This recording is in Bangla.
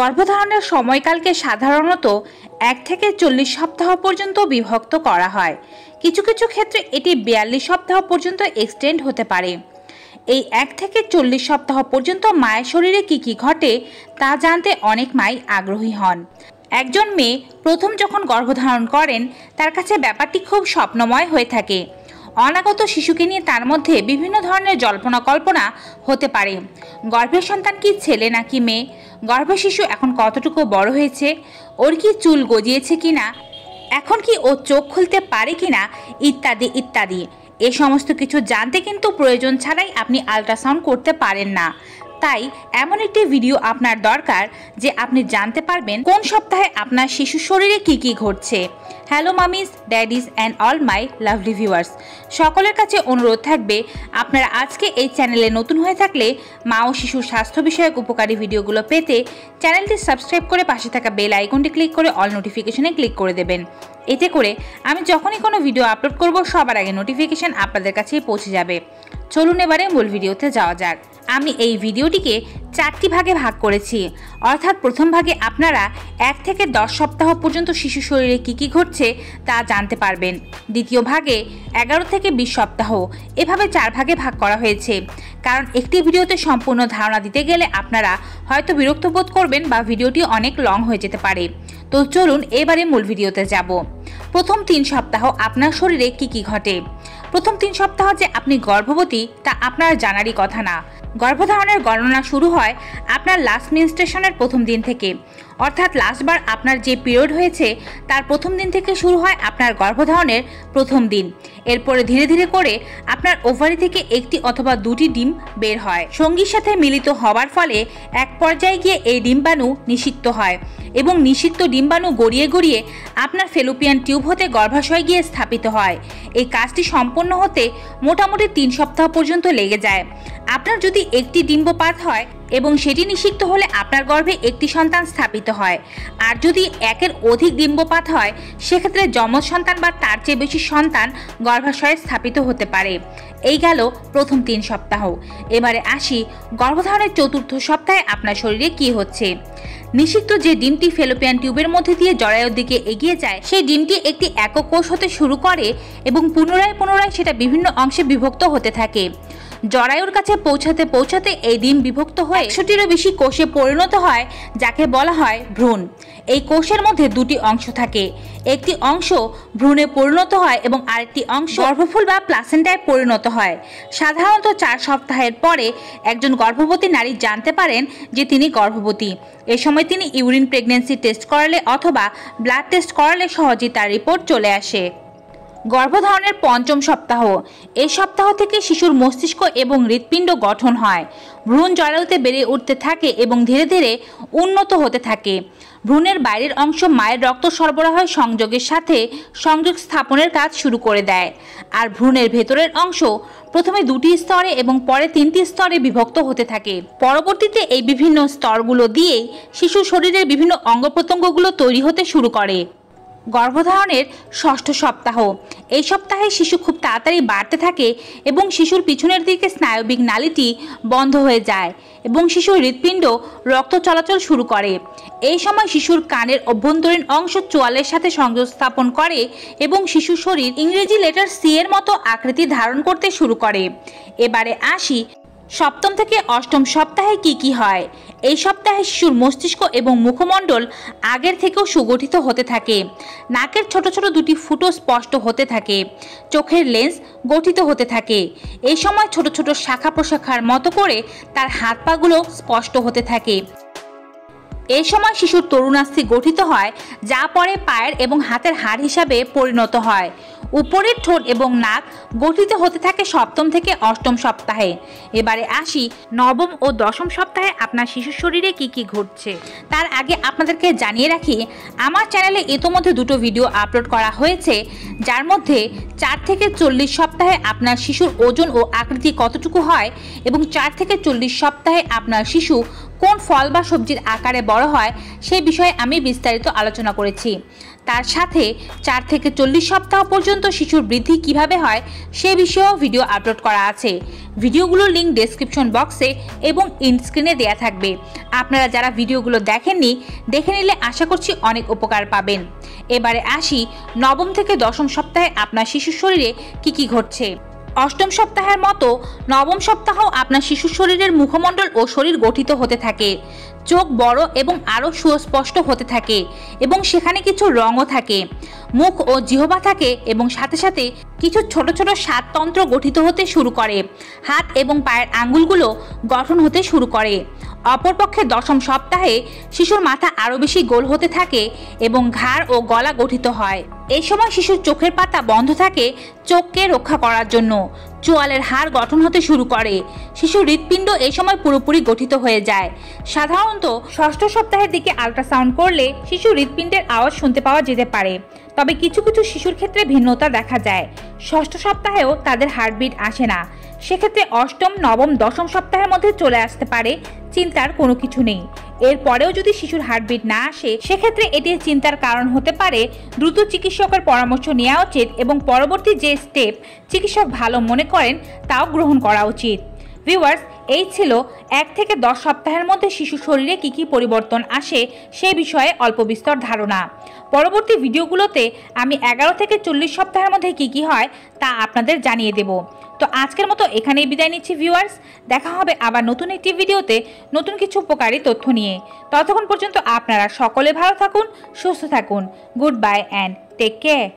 গর্ভধারণের সময়কালকে সাধারণত এক থেকে চল্লিশ সপ্তাহ পর্যন্ত বিভক্ত করা হয়। কিছু কিছু ক্ষেত্রে এটি বিয়াল্লিশ সপ্তাহ পর্যন্ত এক্সটেন্ড হতে পারে। এই এক থেকে চল্লিশ সপ্তাহ পর্যন্ত মায়ের শরীরে কি কি ঘটে তা জানতে অনেক মাই আগ্রহী হন। একজন মেয়ে প্রথম যখন গর্ভধারণ করেন, তার কাছে ব্যাপারটি খুব স্বপ্নময় হয়ে থাকে। অনাগত শিশুকে নিয়ে তার মধ্যে বিভিন্ন ধরনের জল্পনা কল্পনা হতে পারে। গর্ভের সন্তান কি ছেলে নাকি মেয়ে? গর্ভ শিশু এখন কতটুকু বড় হয়েছে? ওর কি চুল গজিয়েছে কি না এখন কি ও চোখ খুলতে পারে কি না ইত্যাদি ইত্যাদি। এ সমস্ত কিছু জানতে কিন্তু প্রয়োজন ছাড়াই আপনি আল্ট্রাসাউন্ড করতে পারেন না। তাই এমন একটি ভিডিও আপনার দরকার যে আপনি জানতে পারবেন কোন সপ্তাহে আপনার শিশু শরীরে কি কি ঘটছে। Hello mummies daddies and all my lovely viewers সকলের কাছে অনুরোধ থাকবে, আপনারা আজকে এই চ্যানেলে নতুন হয়ে থাকলে মা ও শিশুর স্বাস্থ্য বিষয়ক উপকারী ভিডিওগুলো পেতে চ্যানেলটি সাবস্ক্রাইব করে পাশে থাকা বেল আইকনটি ক্লিক করে অল নোটিফিকেশনে ক্লিক করে দেবেন। এতে করে আমি যখনই কোনো ভিডিও আপলোড করব, সবার আগে নোটিফিকেশন আপনাদের কাছেই পৌঁছে যাবে। চলুন এবারে মূল ভিডিওতে যাওয়া যাক। আমি এই ভিডিওটিকে চারটি ভাগে ভাগ করেছি। অর্থাৎ প্রথম ভাগে আপনারা এক থেকে দশ সপ্তাহ পর্যন্ত শিশু শরীরে কী কী ঘটছে তা জানতে পারবেন। দ্বিতীয় ভাগে এগারো থেকে বিশ সপ্তাহ। এভাবে চার ভাগে ভাগ করা হয়েছে। কারণ একটি ভিডিওতে সম্পূর্ণ ধারণা দিতে গেলে আপনারা হয়তো বিরক্ত বোধ করবেন বা ভিডিওটি অনেক লং হয়ে যেতে পারে। তো চলুন এবারে মূল ভিডিওতে যাব। প্রথম তিন সপ্তাহ আপনার শরীরে কি কি ঘটে? প্রথম তিন সপ্তাহ যে আপনি গর্ভবতী তা আপনার জানারই কথা না। গর্ভধারণের গণনা শুরু হয় আপনার লাস্ট মিনস্ট্রেশনের প্রথম দিন থেকে। অর্থাৎ লাস্টবার আপনার যে পিরিয়ড হয়েছে, তার প্রথম দিন থেকে শুরু হয় আপনার গর্ভধারণের প্রথম দিন। এরপরে ধীরে ধীরে করে আপনার ওভারি থেকে একটি অথবা দুটি ডিম বের হয়। সঙ্গীর সাথে মিলিত হওয়ার ফলে এক পর্যায়ে গিয়ে এই ডিম্বাণু নিষিদ্ধ হয়। এবং নিষিক্ত ডিম্বাণু গড়িয়ে গড়িয়ে আপনার ফেলোপিয়ান টিউব হতে গর্ভাশয় গিয়ে স্থাপিত হয়। এই কাজটি সম্পন্ন হতে মোটামুটি তিন সপ্তাহ পর্যন্ত লেগে যায়। আপনার যদি একটি ডিম্বপাত হয় এবং সেটি নিষিক্ত হলে আপনার গর্ভে একটি সন্তান স্থাপিত হয়। আর যদি একের অধিক ডিম্বপাত হয়, সেক্ষেত্রে যমজ সন্তান বা তার চেয়ে বেশি সন্তান গর্ভাশয়ে স্থাপিত হতে পারে। এই গেল প্রথম তিন সপ্তাহ। এবারে আসি গর্ভধারণের চতুর্থ সপ্তাহে আপনার শরীরে কি হচ্ছে। নিষিক্ত যে ডিমটি ফেলোপিয়ান টিউবের মধ্যে দিয়ে জরায়ুর দিকে এগিয়ে যায়, সেই ডিমটি একটি একক কোষ হতে শুরু করে এবং পুনরায় পুনরায় সেটা বিভিন্ন অংশে বিভক্ত হতে থাকে। জরায়ুর কাছে পৌঁছাতে পৌঁছাতে এই ডিম বিভক্ত হয়ে একশোটিরও বেশি কোষে পরিণত হয়, যাকে বলা হয় ভ্রূণ। এই কোষের মধ্যে দুটি অংশ থাকে। একটি অংশ ভ্রূণে পরিণত হয় এবং আরেকটি অংশ গর্ভফুল বা প্লাসেন্টায় পরিণত হয়। সাধারণত চার সপ্তাহের পরে একজন গর্ভবতী নারী জানতে পারেন যে তিনি গর্ভবতী। এ সময় তিনি ইউরিন প্রেগনেন্সি টেস্ট করালে অথবা ব্লাড টেস্ট করালে সহজেই তার রিপোর্ট চলে আসে। গর্ভধারণের পঞ্চম সপ্তাহ। এই সপ্তাহ থেকে শিশুর মস্তিষ্ক এবং হৃৎপিণ্ড গঠন হয়। ভ্রূণ জরায়ুতে বেড়ে উঠতে থাকে এবং ধীরে ধীরে উন্নত হতে থাকে। ভ্রূণের বাইরের অংশ মায়ের রক্ত সরবরাহ সংযোগের সাথে সংযোগ স্থাপনের কাজ শুরু করে দেয়। আর ভ্রূণের ভেতরের অংশ প্রথমে দুটি স্তরে এবং পরে তিনটি স্তরে বিভক্ত হতে থাকে। পরবর্তীতে এই বিভিন্ন স্তরগুলো দিয়েই শিশু শরীরের বিভিন্ন অঙ্গ প্রত্যঙ্গগুলো তৈরি হতে শুরু করে। গর্ভধারণের ষষ্ঠ সপ্তাহ। এই সপ্তাহে শিশু খুব তাড়াতাড়ি বাড়তে থাকে এবং শিশুর পিছনের দিকে স্নায়বিক নালীটি বন্ধ হয়ে যায় এবং শিশুর হৃৎপিণ্ড রক্ত চলাচল শুরু করে। এই সময় শিশুর কানের অভ্যন্তরীণ অংশ চোয়ালের সাথে সংযোগ স্থাপন করে এবং শিশু শরীর ইংরেজি লেটার সি এর মতো আকৃতি ধারণ করতে শুরু করে। এবারে আসি সপ্তম থেকে অষ্টম সপ্তাহে কি কি হয়? এই সপ্তাহে শিশুর মস্তিষ্ক এবং মুখমণ্ডল আগের থেকেও সুগঠিত হতে থাকে। নাকের ছোট ছোট দুটি ফুটো স্পষ্ট হতে থাকে। চোখের লেন্স গঠিত হতে থাকে। এই সময় ছোট ছোট শাখা প্রশাখার মতো করে তার হাত পাগুলো স্পষ্ট হতে থাকে। এই সময় শিশুর তরুণাস্থি গঠিত হয়, যা পরে পায়ের এবং হাতের হাড় হিসাবে পরিণত হয়। উপরের ঠোঁট এবং নাক গঠিত হতে থাকে সপ্তম থেকে অষ্টম সপ্তাহে। এবারে আসি নবম ও দশম সপ্তাহে আপনার শিশুর শরীরে কি কি ঘটছে। তার আগে আপনাদেরকে জানিয়ে রাখি, আমার চ্যানেলে ইতোমধ্যে দুটো ভিডিও আপলোড করা হয়েছে, যার মধ্যে চার থেকে চল্লিশ সপ্তাহে আপনার শিশুর ওজন ও আকৃতি কতটুকু হয় এবং চার থেকে চল্লিশ সপ্তাহে আপনার শিশু কোন ফল বা সবজির আকারে বড় হয় সেই বিষয়ে আমি বিস্তারিত আলোচনা করেছি। তার সাথে চার থেকে চল্লিশ সপ্তাহ পর্যন্ত শিশুর বৃদ্ধি কীভাবে হয় সে বিষয়েও ভিডিও আপলোড করা আছে। ভিডিওগুলোর লিঙ্ক ডেসক্রিপশন বক্সে এবং ইনস্ক্রিনে দেয়া থাকবে। আপনারা যারা ভিডিওগুলো দেখেননি, দেখে নিলে আশা করছি অনেক উপকার পাবেন। এবারে আসি নবম থেকে দশম সপ্তাহে আপনার শিশুর শরীরে কি কি ঘটছে। অষ্টম সপ্তাহের মতো নবম সপ্তাহ আপনার শিশুর শরীরের মুখমণ্ডল ও শরীর গঠিত হতে থাকে। চোখ বড় এবং আরও সুস্পষ্ট হতে থাকে এবং সেখানে কিছু রঙও থাকে। মুখ ও জিহবা থাকে এবং সাথে সাথে কিছু ছোট ছোট স্বাদতন্ত্র গঠিত হতে শুরু করে। হাত এবং পায়ের আঙ্গুলগুলো গঠন হতে শুরু করে। অপরপক্ষে দশম সপ্তাহে শিশুর মাথা আরও বেশি গোল হতে থাকে এবং ঘাড় ও গলা গঠিত হয়। এই সময় শিশুর চোখের পাতা বন্ধ থাকে চোখকে রক্ষা করার জন্য। চোয়ালের হাড় গঠন হতে শুরু করে। শিশুর হৃৎপিণ্ড এই সময় পুরোপুরি গঠিত হয়ে যায়। সাধারণত ষষ্ঠ সপ্তাহের দিকে আল্ট্রাসাউন্ড করলে শিশু হৃৎপিণ্ডের আওয়াজ শুনতে পাওয়া যেতে পারে। তবে কিছু কিছু শিশুর ক্ষেত্রে ভিন্নতা দেখা যায়। ষষ্ঠ সপ্তাহেও তাদের হার্টবিট আসে না। সেক্ষেত্রে অষ্টম, নবম, দশম সপ্তাহের মধ্যে চলে আসতে পারে, চিন্তার কোনো কিছু নেই। এরপরেও যদি শিশুর হার্টবিট না আসে, সেক্ষেত্রে এটি চিন্তার কারণ হতে পারে। দ্রুত চিকিৎসকের পরামর্শ নেওয়া উচিত এবং পরবর্তী যে স্টেপ চিকিৎসক ভালো মনে করেন, তাও গ্রহণ করা উচিত। ভিউয়ার্স এই ছিল এক থেকে দশ সপ্তাহের মধ্যে শিশু শরীরে কি কি পরিবর্তন আসে সে বিষয়ে অল্প বিস্তর ধারণা। পরবর্তী ভিডিওগুলোতে আমি এগারো থেকে চল্লিশ সপ্তাহের মধ্যে কি কি হয় তা আপনাদের জানিয়ে দেব। তো আজকের মতো এখানেই বিদায় নিচ্ছি ভিউয়ার্স দেখা হবে আবার নতুন একটি ভিডিওতে নতুন কিছু উপকারী তথ্য নিয়ে। ততক্ষণ পর্যন্ত আপনারা সকলে ভালো থাকুন, সুস্থ থাকুন। Goodbye and take care